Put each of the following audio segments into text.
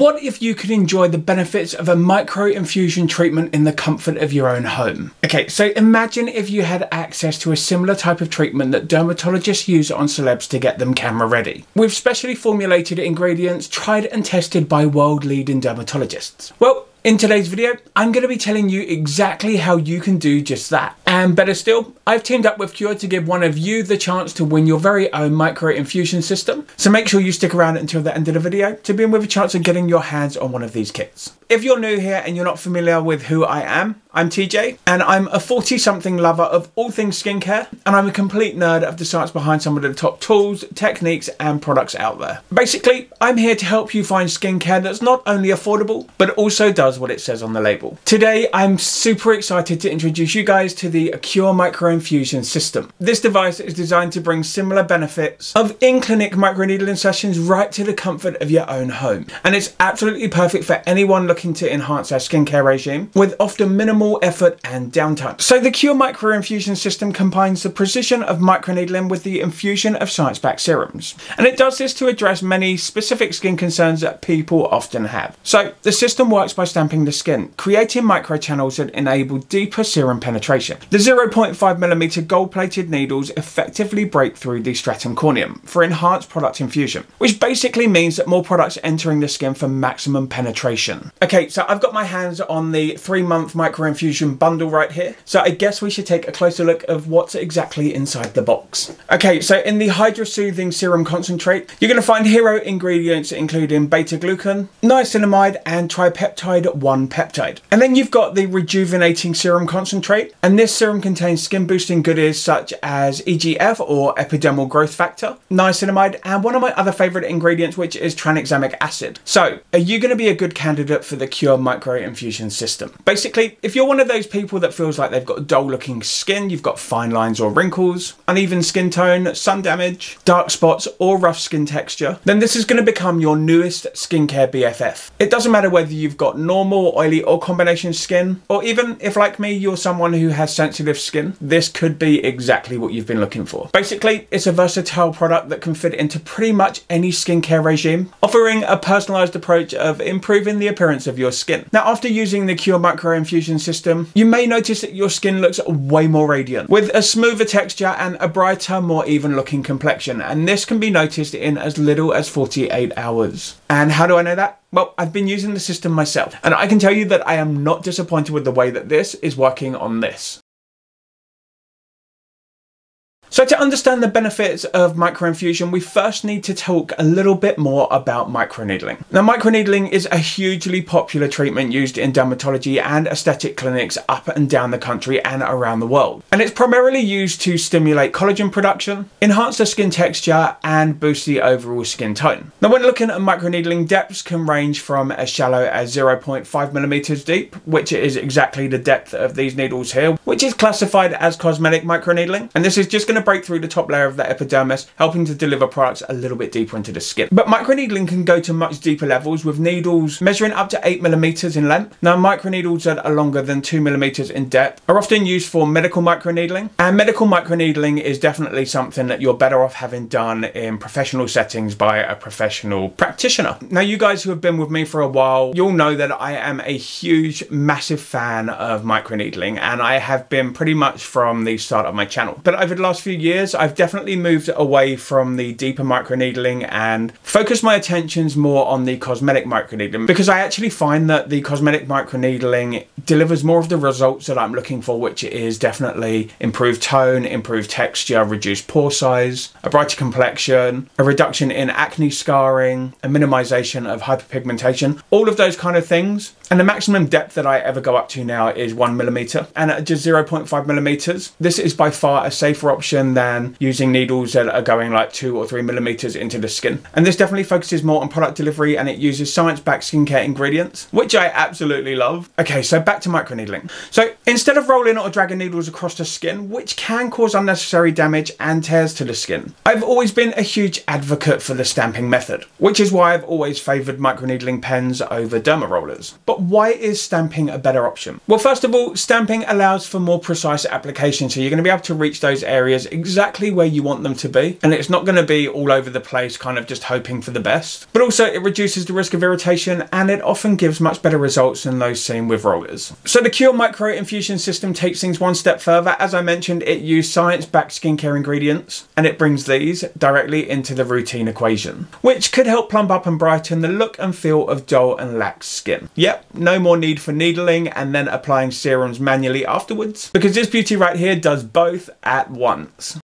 What if you could enjoy the benefits of a micro infusion treatment in the comfort of your own home? Okay, so imagine if you had access to a similar type of treatment that dermatologists use on celebs to get them camera ready, with specially formulated ingredients tried and tested by world leading dermatologists. Well, in today's video, I'm going to be telling you exactly how you can do just that. And better still, I've teamed up with Qure to give one of you the chance to win your very own micro infusion system. So make sure you stick around until the end of the video to be in with a chance of getting your hands on one of these kits. If you're new here and you're not familiar with who I am, I'm TJ and I'm a 40 something lover of all things skincare and I'm a complete nerd of the science behind some of the top tools, techniques and products out there. Basically, I'm here to help you find skincare that's not only affordable but also does what it says on the label. Today, I'm super excited to introduce you guys to the Qure Microinfusion System. This device is designed to bring similar benefits of in-clinic microneedling sessions right to the comfort of your own home. And it's absolutely perfect for anyone looking to enhance their skincare regime with often minimal effort and downtime. So the Qure Microinfusion system combines the precision of microneedling with the infusion of science-backed serums. And it does this to address many specific skin concerns that people often have. So the system works by stamping the skin, creating microchannels that enable deeper serum penetration. The 0.5mm gold-plated needles effectively break through the stratum corneum for enhanced product infusion, which basically means that more products entering the skin for maximum penetration. Okay, so I've got my hands on the three month microinfusion bundle right here. So I guess we should take a closer look of what's exactly inside the box. Okay, so in the Hydra Soothing Serum Concentrate, you're to find hero ingredients including beta glucan, niacinamide, and tripeptide 1 peptide. And then you've got the Rejuvenating Serum Concentrate, and this serum contains skin boosting goodies such as EGF or epidermal growth factor, niacinamide, and one of my other favorite ingredients, which is tranexamic acid. So, are you to be a good candidate for the Qure Micro Infusion System. Basically, if you're one of those people that feels like they've got dull looking skin, you've got fine lines or wrinkles, uneven skin tone, sun damage, dark spots, or rough skin texture, then this is going to become your newest skincare BFF. It doesn't matter whether you've got normal, oily, or combination skin, or even if, like me, you're someone who has sensitive skin, this could be exactly what you've been looking for. Basically, it's a versatile product that can fit into pretty much any skincare regime, offering a personalized approach of improving the appearance of your skin. Now, after using the Qure Micro Infusion system, you may notice that your skin looks way more radiant, with a smoother texture and a brighter, more even looking complexion. And this can be noticed in as little as 48 hours. And how do I know that? Well, I've been using the system myself, and I can tell you that I am not disappointed with the way that this is working on this. So to understand the benefits of microinfusion, we first need to talk a little bit more about microneedling. Now microneedling is a hugely popular treatment used in dermatology and aesthetic clinics up and down the country and around the world. And it's primarily used to stimulate collagen production, enhance the skin texture and boost the overall skin tone. Now when looking at microneedling, depths can range from as shallow as 0.5 millimeters deep, which is exactly the depth of these needles here, which is classified as cosmetic microneedling. And this is just going to to break through the top layer of the epidermis, helping to deliver products a little bit deeper into the skin. But microneedling can go to much deeper levels with needles measuring up to 8 millimeters in length. Now microneedles that are longer than 2 millimeters in depth are often used for medical microneedling and medical microneedling is definitely something that you're better off having done in professional settings by a professional practitioner. Now you guys who have been with me for a while, you'll know that I am a huge massive fan of microneedling and I have been pretty much from the start of my channel. But over the last few few years, I've definitely moved away from the deeper microneedling and focused my attentions more on the cosmetic microneedling because I actually find that the cosmetic microneedling delivers more of the results that I'm looking for, which is definitely improved tone, improved texture, reduced pore size, a brighter complexion, a reduction in acne scarring, a minimization of hyperpigmentation, all of those kind of things. And the maximum depth that I ever go up to now is one millimeter and at just 0.5 millimeters. This is by far a safer option than using needles that are going like two or three millimeters into the skin. And this definitely focuses more on product delivery and it uses science-backed skincare ingredients, which I absolutely love. Okay, so back to microneedling. So instead of rolling or dragging needles across the skin, which can cause unnecessary damage and tears to the skin, I've always been a huge advocate for the stamping method, which is why I've always favoured microneedling pens over derma rollers. But why is stamping a better option? Well, first of all, stamping allows for more precise application, so you're going to be able to reach those areas exactly where you want them to be. And it's not going to be all over the place, kind of just hoping for the best. But also it reduces the risk of irritation and it often gives much better results than those seen with rollers. So the Qure Micro Infusion System takes things one step further. As I mentioned, it used science-backed skincare ingredients and it brings these directly into the routine equation, which could help plump up and brighten the look and feel of dull and lax skin. Yep, no more need for needling and then applying serums manually afterwards, because this beauty right here does both at once box.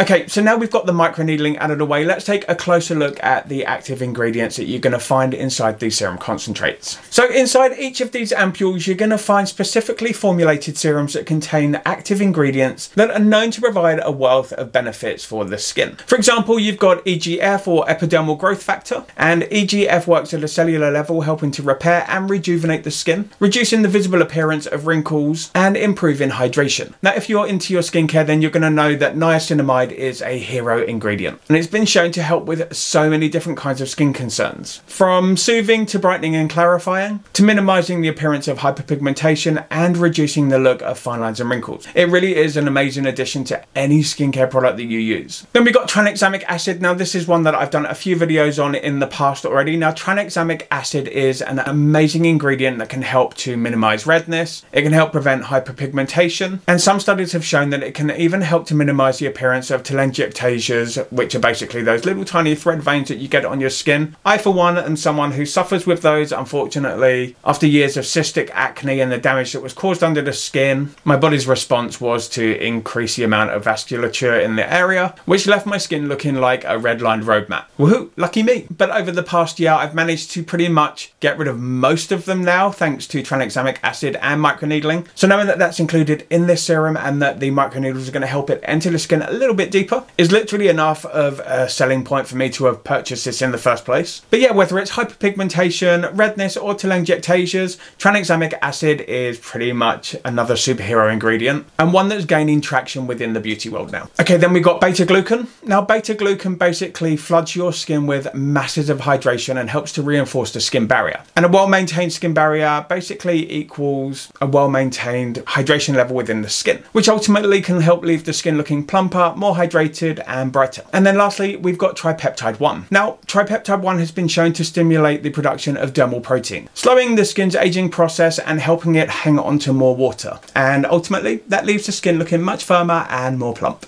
Okay, so now we've got the microneedling out of the way, let's take a closer look at the active ingredients that you're going to find inside these serum concentrates. So inside each of these ampules, you're going to find specifically formulated serums that contain active ingredients that are known to provide a wealth of benefits for the skin. For example, you've got EGF or epidermal growth factor, and EGF works at a cellular level, helping to repair and rejuvenate the skin, reducing the visible appearance of wrinkles and improving hydration. Now, if you're into your skincare, then you're going to know that niacinamide is a hero ingredient and it's been shown to help with so many different kinds of skin concerns from soothing to brightening and clarifying to minimizing the appearance of hyperpigmentation and reducing the look of fine lines and wrinkles. It really is an amazing addition to any skincare product that you use. Then we got tranexamic acid. Now this is one that I've done a few videos on in the past already. Now tranexamic acid is an amazing ingredient that can help to minimize redness. It can help prevent hyperpigmentation and some studies have shown that it can even help to minimize the appearance of telangiectasias, which are basically those little tiny thread veins that you get on your skin. I, for one, am someone who suffers with those, unfortunately. After years of cystic acne and the damage that was caused under the skin, my body's response was to increase the amount of vasculature in the area, which left my skin looking like a red-lined road map. Woohoo, lucky me. But over the past year, I've managed to pretty much get rid of most of them now, thanks to tranexamic acid and microneedling. So knowing that that's included in this serum and that the microneedles are going to help it enter the skin a little bit deeper is literally enough of a selling point for me to have purchased this in the first place. But yeah, whether it's hyperpigmentation, redness or telangiectasias, tranexamic acid is pretty much another superhero ingredient and one that's gaining traction within the beauty world now. Okay, then we got beta glucan. Now beta glucan basically floods your skin with masses of hydration and helps to reinforce the skin barrier. And a well-maintained skin barrier basically equals a well-maintained hydration level within the skin, which ultimately can help leave the skin looking plumper, more hydrated and brighter. And then lastly, we've got tripeptide 1. Now, tripeptide 1 has been shown to stimulate the production of dermal protein, slowing the skin's aging process and helping it hang on to more water. And ultimately, that leaves the skin looking much firmer and more plump.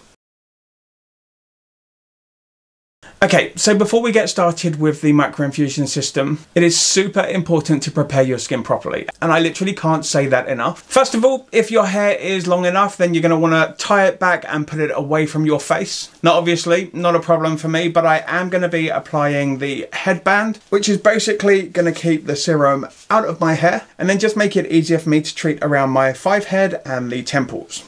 Okay, so before we get started with the microinfusion system, it is super important to prepare your skin properly. And I literally can't say that enough. First of all, if your hair is long enough, then you're gonna wanna tie it back and put it away from your face. Not obviously, not a problem for me, but I am gonna be applying the headband, which is basically gonna keep the serum out of my hair and then just make it easier for me to treat around my five head and the temples.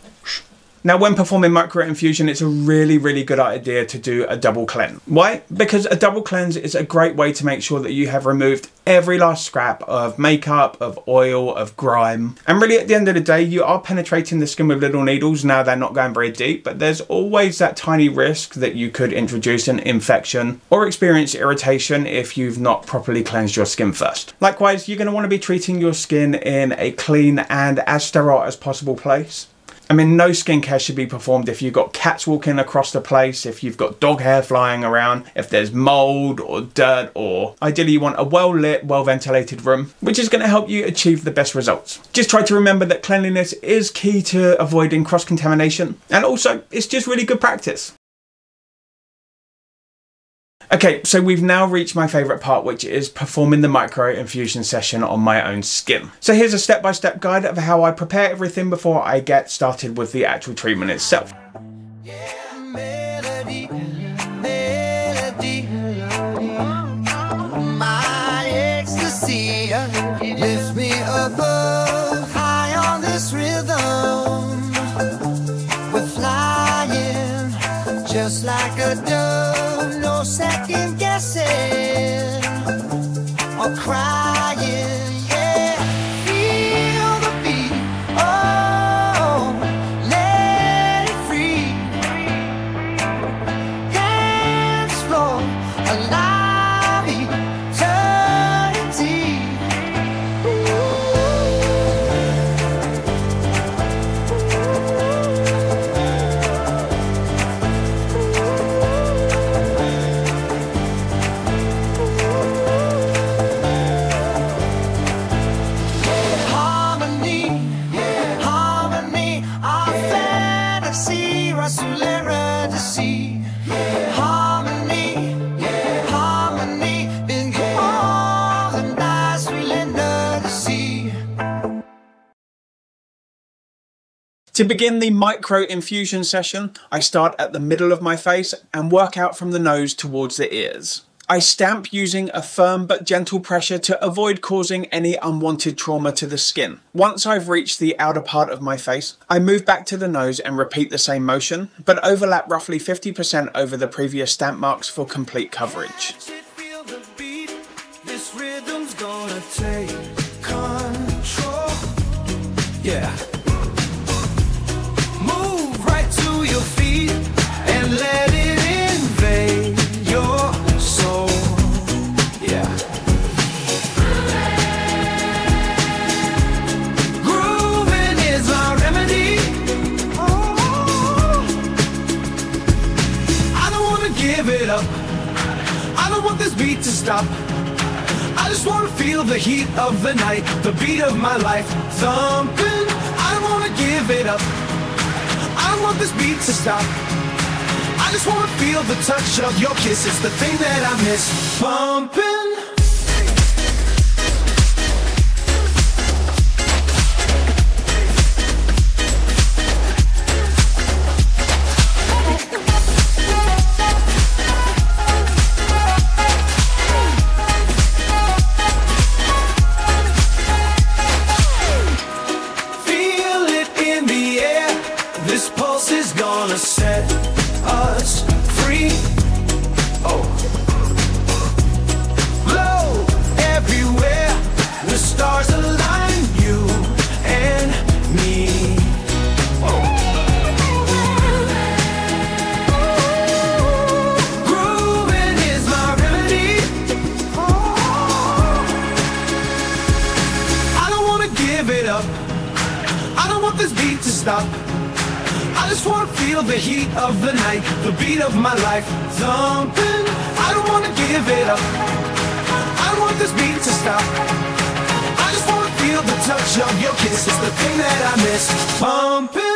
Now, when performing microinfusion, it's a really, really good idea to do a double cleanse. Why? Because a double cleanse is a great way to make sure that you have removed every last scrap of makeup, of oil, of grime. And really at the end of the day, you are penetrating the skin with little needles. Now they're not going very deep, but there's always that tiny risk that you could introduce an infection or experience irritation if you've not properly cleansed your skin first. Likewise, you're going to want to be treating your skin in a clean and as sterile as possible place. I mean, no skincare should be performed if you've got cats walking across the place, if you've got dog hair flying around, if there's mold or dirt, or ideally you want a well lit, well ventilated room, which is going to help you achieve the best results. Just try to remember that cleanliness is key to avoiding cross contamination, and also it's just really good practice. Okay, so we've now reached my favourite part, which is performing the micro infusion session on my own skin. So here's a step-by-step -step guide of how I prepare everything before I get started with the actual treatment itself. just crying. To begin the micro infusion session, I start at the middle of my face and work out from the nose towards the ears. I stamp using a firm but gentle pressure to avoid causing any unwanted trauma to the skin. Once I've reached the outer part of my face, I move back to the nose and repeat the same motion, but overlap roughly 50% over the previous stamp marks for complete coverage. To feel the heat of the night The beat of my life. Thumping I don't wanna give it up. I want this beat to stop. I just wanna feel the pulse is gonna set us free. Oh. Glow everywhere, the stars align, you and me. Oh. Grooving is my remedy. I don't wanna give it up. I don't want this beat to stop heat of the night The beat of my life. Thumping I don't wanna give it up. I don't want this beat to stop. I just wanna feel the touch of your kiss. It's the thing that I miss. Pumping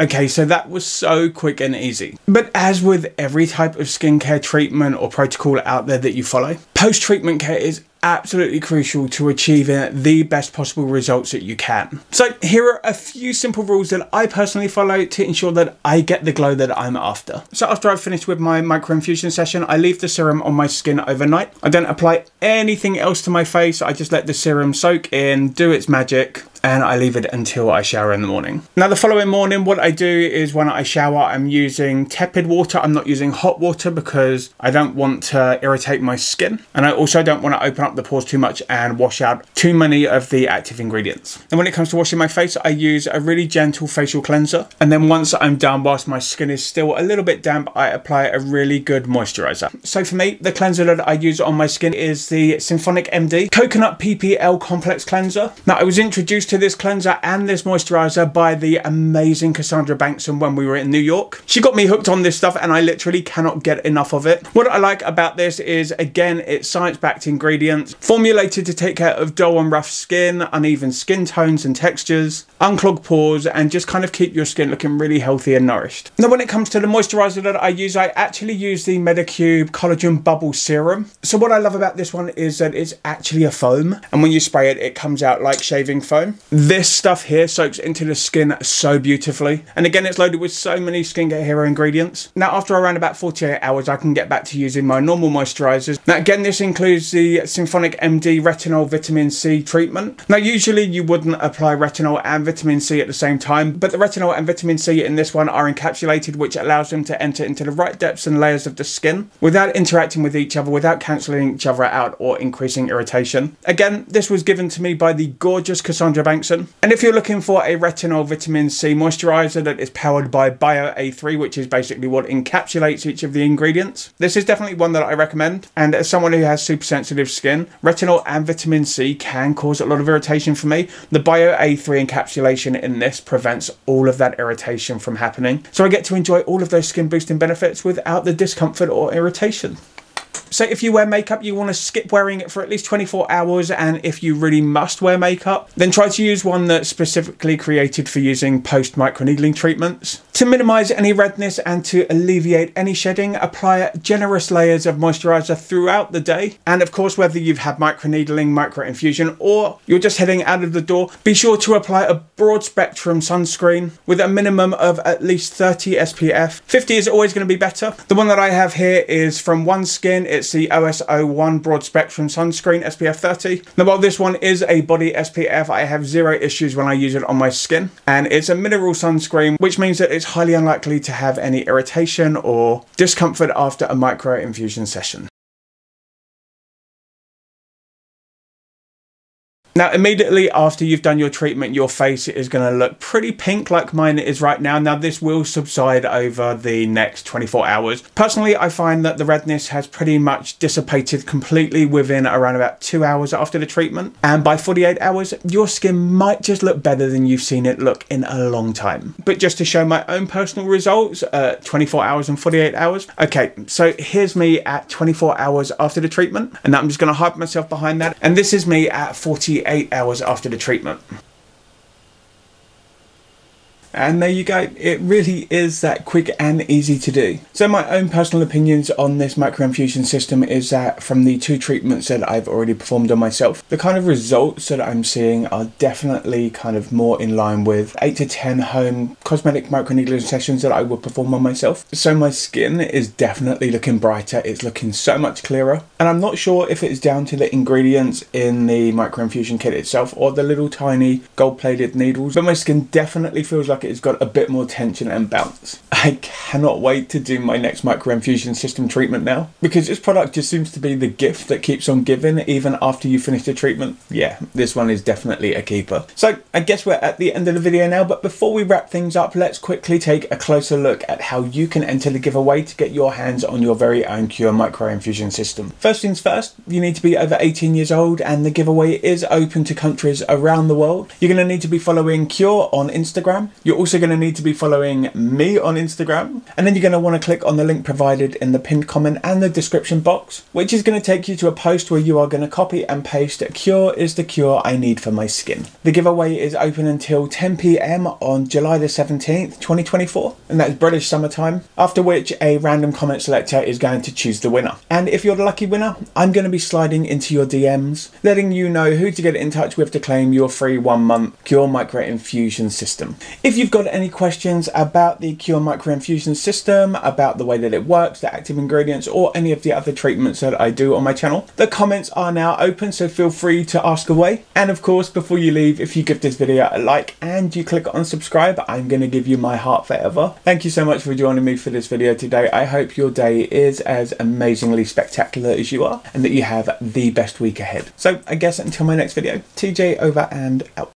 Okay, so that was so quick and easy. But as with every type of skincare treatment or protocol out there that you follow, post treatment care is absolutely crucial to achieving the best possible results that you can. So here are a few simple rules that I personally follow to ensure that I get the glow that I'm after. So after I've finished with my microinfusion session, I leave the serum on my skin overnight. I don't apply anything else to my face. I just let the serum soak in, do its magic, and I leave it until I shower in the morning. Now the following morning what I do is when I shower I'm using tepid water, I'm not using hot water because I don't want to irritate my skin and I also don't want to open up the pores too much and wash out too many of the active ingredients. And when it comes to washing my face I use a really gentle facial cleanser and then once I'm done whilst my skin is still a little bit damp I apply a really good moisturizer. So for me the cleanser that I use on my skin is the Symphonic MD Coconut PPL Complex Cleanser. Now I was introduced to this cleanser and this moisturizer by the amazing Cassandra Bankson when we were in New York. She got me hooked on this stuff and I literally cannot get enough of it. What I like about this is, again, it's science-backed ingredients, formulated to take care of dull and rough skin, uneven skin tones and textures, unclog pores, and just kind of keep your skin looking really healthy and nourished. Now, when it comes to the moisturizer that I use, I actually use the Medicube Collagen Bubble Serum. So what I love about this one is that it's actually a foam, and when you spray it, it comes out like shaving foam. This stuff here soaks into the skin so beautifully. And again, it's loaded with so many skincare hero ingredients. Now, after around about 48 hours, I can get back to using my normal moisturizers. Now, again, this includes the Symphonic MD Retinol Vitamin C treatment. Now, usually you wouldn't apply retinol and vitamin C at the same time, but the retinol and vitamin C in this one are encapsulated, which allows them to enter into the right depths and layers of the skin without interacting with each other, without cancelling each other out or increasing irritation. Again, this was given to me by the gorgeous Cassandra And if you're looking for a retinol vitamin C moisturizer that is powered by Bio A3, which is basically what encapsulates each of the ingredients, this is definitely one that I recommend. And as someone who has super sensitive skin, retinol and vitamin C can cause a lot of irritation for me. The Bio A3 encapsulation in this prevents all of that irritation from happening. So I get to enjoy all of those skin boosting benefits without the discomfort or irritation. So if you wear makeup, you want to skip wearing it for at least 24 hours. And if you really must wear makeup, then try to use one that's specifically created for using post microneedling treatments. To minimize any redness and to alleviate any shedding, apply generous layers of moisturizer throughout the day. And of course, whether you've had microneedling, microinfusion, or you're just heading out of the door, be sure to apply a broad spectrum sunscreen with a minimum of at least 30 SPF. 50 is always going to be better. The one that I have here is from OneSkin. It's the OS01 broad spectrum sunscreen SPF 30. Now while this one is a body SPF, I have zero issues when I use it on my skin. And it's a mineral sunscreen, which means that it's highly unlikely to have any irritation or discomfort after a micro infusion session. Now, immediately after you've done your treatment, your face is going to look pretty pink like mine is right now. Now, this will subside over the next 24 hours. Personally, I find that the redness has pretty much dissipated completely within around about two hours after the treatment. And by 48 hours, your skin might just look better than you've seen it look in a long time. But just to show my own personal results, uh, 24 hours and 48 hours. Okay, so here's me at 24 hours after the treatment. And I'm just going to hide myself behind that. And this is me at 48 eight hours after the treatment. And there you go. It really is that quick and easy to do. So my own personal opinions on this microinfusion system is that from the two treatments that I've already performed on myself, the kind of results that I'm seeing are definitely kind of more in line with 8 to 10 home cosmetic microneedling sessions that I would perform on myself. So my skin is definitely looking brighter. It's looking so much clearer. And I'm not sure if it's down to the ingredients in the microinfusion kit itself or the little tiny gold plated needles, but my skin definitely feels like it's got a bit more tension and bounce. I cannot wait to do my next microinfusion system treatment now because this product just seems to be the gift that keeps on giving even after you finish the treatment. Yeah, this one is definitely a keeper. So I guess we're at the end of the video now, but before we wrap things up, let's quickly take a closer look at how you can enter the giveaway to get your hands on your very own Qure microinfusion system. First things first, you need to be over 18 years old and the giveaway is open to countries around the world. You're going to need to be following Qure on Instagram. You're also going to need to be following me on Instagram. And then you're going to want to click on the link provided in the pinned comment and the description box, which is going to take you to a post where you are going to copy and paste Qure is the cure I need for my skin. The giveaway is open until 10 pm on July the 17th, 2024, and that's British summertime, after which a random comment selector is going to choose the winner. And if you're the lucky winner, I'm going to be sliding into your DMs, letting you know who to get in touch with to claim your free one month Qure Micro Infusion system. If you've got any questions about the Qure Microinfusion system, about the way that it works, the active ingredients, or any of the other treatments that I do on my channel, the comments are now open, so feel free to ask away. And of course, before you leave, if you give this video a like and you click on subscribe, I'm going to give you my heart forever. Thank you so much for joining me for this video today. I hope your day is as amazingly spectacular as you are and that you have the best week ahead. So I guess until my next video, TJ over and out.